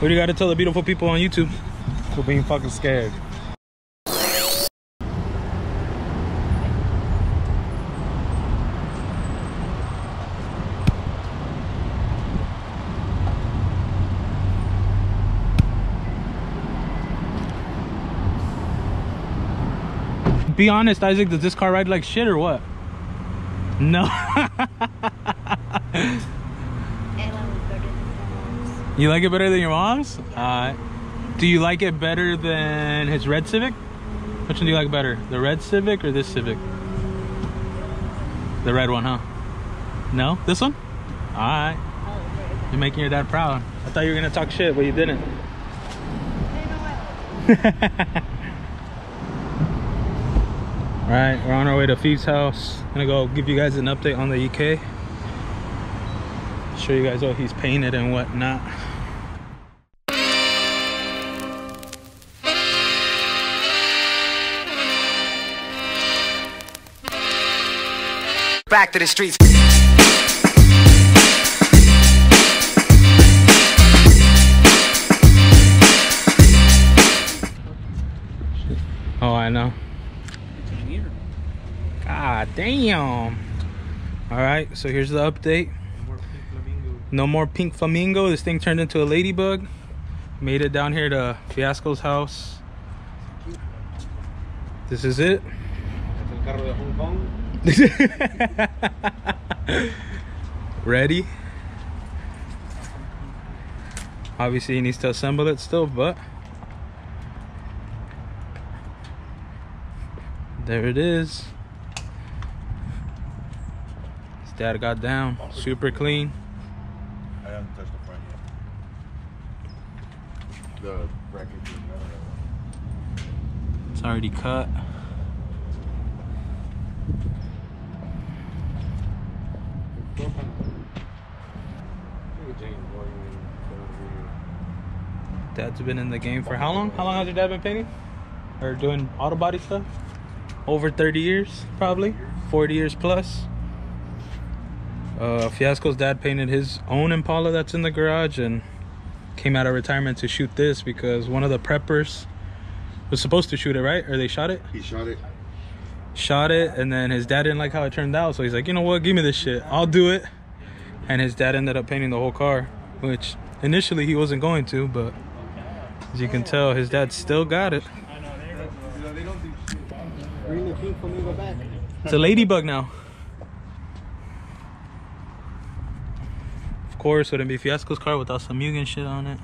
What do you got to tell the beautiful people on YouTube? For being fucking scared. Be honest, Isaac, does this car ride like shit or what? No. you like it better than your mom's? Uh, do you like it better than his red Civic? Which one do you like better? The red Civic or this Civic? The red one, huh? No? This one? Alright. You're making your dad proud. I thought you were gonna talk shit, but you didn't. Alright, we're on our way to Feve's house. Gonna go give you guys an update on the EK. Show you guys what he's painted and whatnot. Back to the streets. Oh, I know. God ah, damn. All right, so here's the update. No more pink flamingo. This thing turned into a ladybug. Made it down here to Fiasko's house. This is it. Ready? Obviously, he needs to assemble it still, but there it is. His dad got down, super clean. I haven't touched the front yet. The bracket. It's already cut. Dad's been in the game for how long? How long has your dad been painting? Or doing auto body stuff? Over 30 years, probably. 40 years plus. Uh, Fiasko's dad painted his own Impala that's in the garage and came out of retirement to shoot this because one of the preppers was supposed to shoot it, right? Or they shot it? He shot it. Shot it, and then his dad didn't like how it turned out, so he's like, you know what, give me this shit. I'll do it. And his dad ended up painting the whole car, which initially he wasn't going to, but as you can tell, his dad still got it. It's a ladybug now. Of course, wouldn't be Fiasko's car without some Mugen shit on it.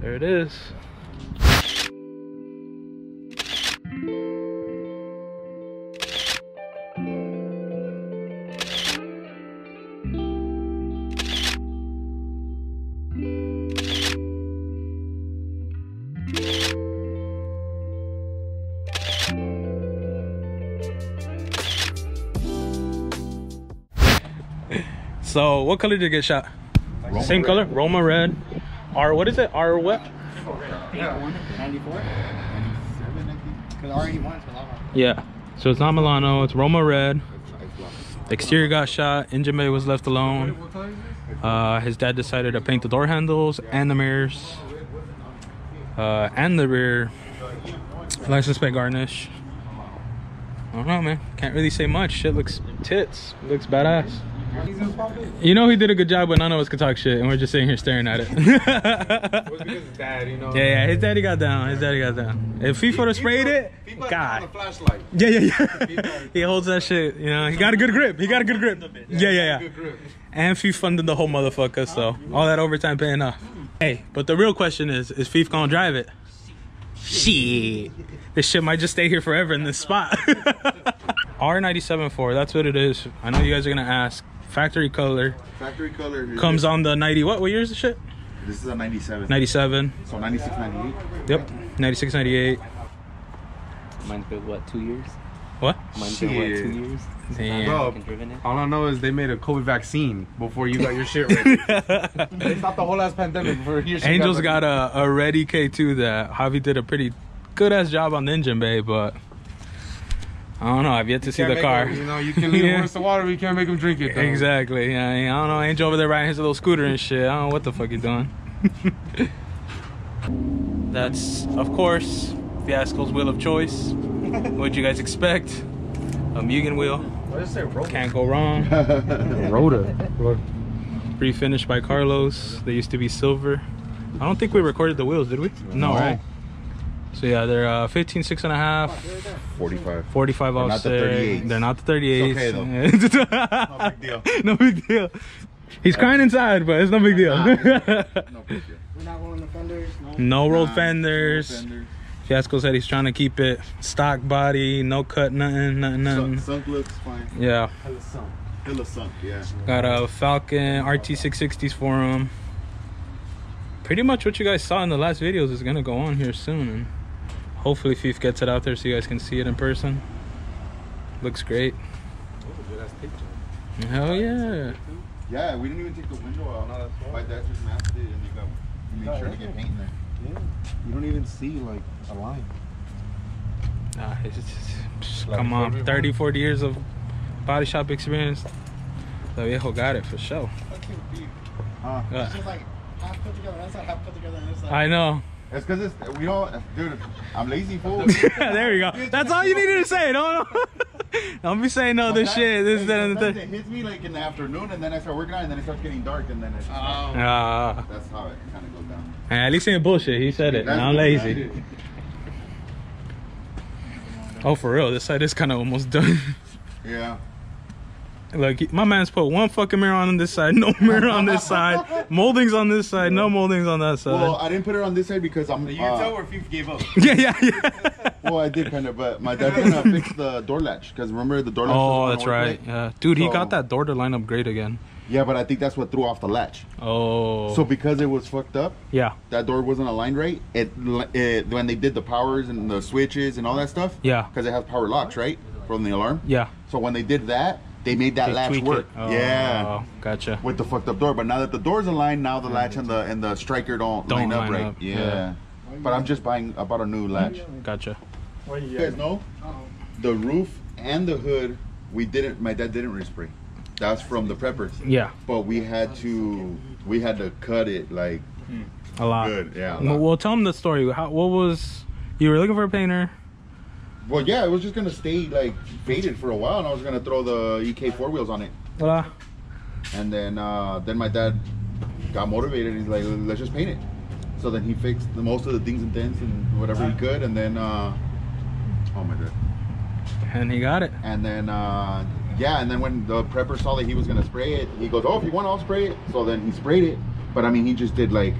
There it is. So, what color did it get shot? Same color, Roma red. R, what is it? R what? 94? Because already won for Lava. Yeah. So it's not Milano. It's Roma red. Exterior got shot. Engine bay was left alone. Uh, his dad decided to paint the door handles and the mirrors, uh, and the rear license plate garnish. I don't know, man. Can't really say much. Shit looks tits. Looks badass. You know he did a good job, but none of us could talk shit, and we're just sitting here staring at it. was because his dad, you know. Yeah, yeah, his daddy got down. His daddy got down. If FIFA would have sprayed it, God. God. A flashlight. Yeah, yeah, yeah. he holds that shit. You know, he got a good grip. He got a good grip. Yeah, yeah, yeah. And Fief funded the whole motherfucker, so all that overtime paying off. Hey, but the real question is, is Fief gonna drive it? Shit. This shit might just stay here forever in this spot. R97.4, that's what it is. I know you guys are gonna ask. Factory color. Factory color. Comes on the 90, what, what year is the shit? This is a 97. 97. So 96, 98. Yep. 96, 98. Mine's been what, two years? What? Mine's been what, two years? Damn. Bro, Fucking driven it? all I know is they made a COVID vaccine before you got your shit ready. they stopped the whole ass pandemic before your shit Angels ready. got a, a ready K2 that Javi did a pretty good ass job on the engine bay, but I don't know. I've yet to see the car. him- you know, you can lead Yeah. a horse to water, but you can't make him drink it. Though. Exactly. Yeah, I don't know. Angel over there riding his little scooter and shit. I don't know what the fuck he's doing. That's, of course, Fiasko's wheel of choice. What'd you guys expect? A Mugen wheel. What does it say? Rope? Can't go wrong. Rota. Pre-finished by Carlos. They used to be silver. I don't think we recorded the wheels, did we? No, No. right? So yeah, they're uh, 15, six and a half, 45. 45 They're not the offset. 38s. They're not the 38s. It's okay, though. No big deal. no big deal. He's crying inside, but it's no big deal. No big deal. We're not rolling the fenders. No. no rolled Nah, fenders. fenders. Fiasko said he's trying to keep it stock body, no cut, nothing, nothing, nothing. Sunk, sunk looks fine. Yeah, Hella sunk, yeah. got a Falken RT660s for him. Pretty much what you guys saw in the last videos is gonna go on here soon, and hopefully Fief gets it out there so you guys can see it in person. Looks great. Hell yeah. Yeah, we didn't even take the window out. My dad just masked it and you got, you made sure to get paint in there. Yeah. You don't even see like a line. Nah, it's just, just- Like come on, everyone. 30, 40 years of body shop experience. The viejo got it for sure. Huh? Yeah. It's just like half put together on half put together on. I know. It's because it's, we don't, dude, I'm lazy, fool. there you go. That's all you needed to say. Don't don't be saying no this shit. This that the Sometimes. It hits me like in the afternoon and then I start working on it and then it starts getting dark and then it's, Ah, that's how it kind of goes down. at least he ain't bullshit. He said it. That's I'm lazy. Oh, for real. This side is kind of almost done. Yeah. Like my man's put one fucking mirror on this side, no mirror on this side, moldings on this side, no moldings on that side. Well. I didn't put it on this side because I'm. You can uh, tell where FIFA gave up. Yeah, yeah, yeah. Well, I did kind of, but my dad's gonna fix the door latch because remember the door latch. Oh, doesn't that's work right. Yeah, dude, he got that door to line up great again. Yeah, but I think that's what threw off the latch. Oh, So because it was fucked up, yeah, that door wasn't aligned right. It, it when they did the powers and the switches and all that stuff. Yeah. Because it has power locks, right, from the alarm. yeah. So when they did that, they made that They latch work. Oh, Yeah. gotcha. With the fucked up door, but now that the door's aligned, now the latch and the and the striker don't, Don't line up line right. up, Yeah. yeah. But I'm just buying I bought a new latch. Gotcha. You guys know the roof and the hood we didn't my dad didn't respray. That's from the preppers. Yeah, But we had to we had to cut it like a lot. good. Yeah. a Well, lot. well, tell him the story. How, what was you were looking for a painter? Well, yeah, it was just gonna stay like faded for a while, and I was gonna throw the EK four wheels on it. Hola. And then uh, then my dad got motivated. He's like, let's just paint it. So then he fixed the, most of the things and dents and whatever he could, and then uh, oh my god. And he got it. And then uh, yeah, and then when the prepper saw that he was gonna spray it, he goes, "Oh, if you want, I'll spray it." So then he sprayed it. But I mean, he just did like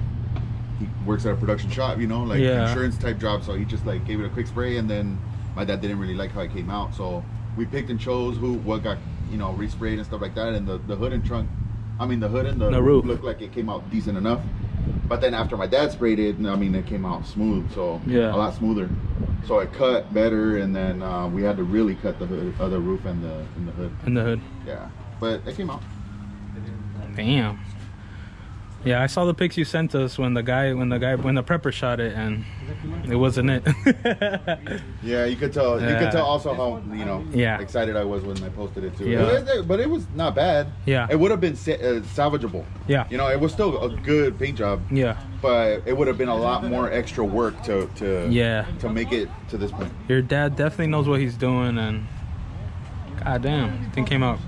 he works at a production shop, you know, like Yeah. insurance type job. So he just like gave it a quick spray, and then my dad didn't really like how it came out. So we picked and chose who what got you know resprayed and stuff like that. And the the hood and trunk, I mean the hood and the, The roof. looked like it came out decent enough. But then after my dad sprayed it, I mean it came out smooth, so Yeah. a lot smoother. So it cut better, and then uh, we had to really cut the hood, other roof and the and the hood. In the hood. Yeah, but it came out. Damn. Yeah, I saw the pics you sent us when the guy when the guy when the prepper shot it and it wasn't it. Yeah, you could tell. You could tell also how you know Yeah. excited I was when I posted it too. Yeah. It was- but it was not bad. Yeah. it would have been sa- uh, salvageable. yeah. You know, it was still a good paint job, Yeah. but it would have been a lot more extra work to to Yeah. to make it to this point. Your dad definitely knows what he's doing and god damn, thing came out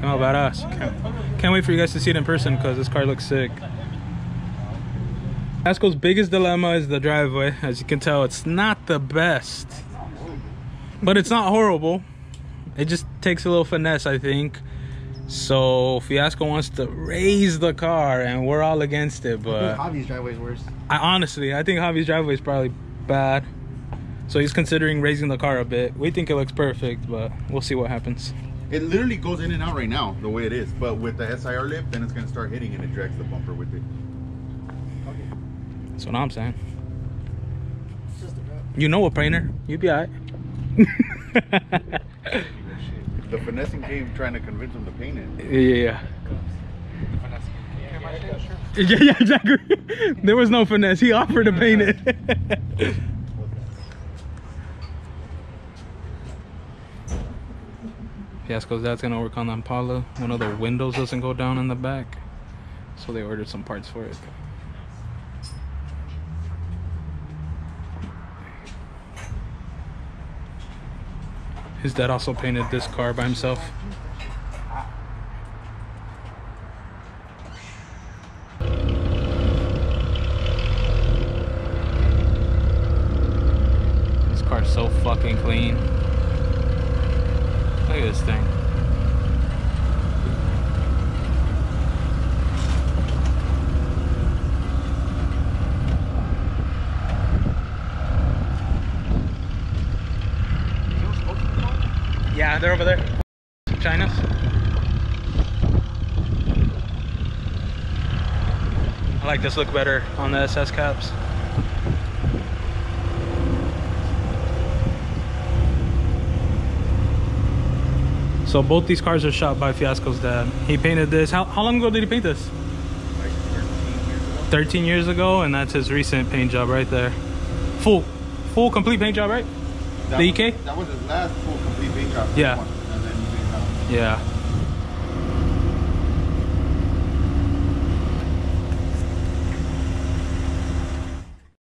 came out badass. Can't, can't wait for you guys to see it in person because this car looks sick. Asco's biggest dilemma is the driveway. As you can tell, it's not the best. But it's not horrible. It just takes a little finesse, I think. So Fiasko wants to raise the car and we're all against it, I but think Javi's driveway's worse. I honestly, I think Javi's driveway is probably bad. So he's considering raising the car a bit. We think it looks perfect, but we'll see what happens. It literally goes in and out right now the way it is, but with the SIR lift, then it's gonna start hitting and it drags the bumper with it. That's what I'm saying. It's just a bit. You know a painter. You be alright. The finessing came trying to convince him to paint it. yeah, yeah. Yeah, yeah, exactly. There was no finesse. He offered to paint it. Fiasko's dad's gonna work on the Impala. One of the windows doesn't go down in the back, so they ordered some parts for it. His dad also painted this car by himself. This car's so fucking clean. Look at this thing. Yeah, they're over there. China's. I like this look better on the SS caps. So both these cars are shot by Fiasko's dad. He painted this. How, how long ago did he paint this? Like 13 years ago. 13 years ago, and that's his recent paint job right there. Full, full complete paint job, right? That The was- EK? That was his last full complete paint job. Yeah. And then he made, Yeah.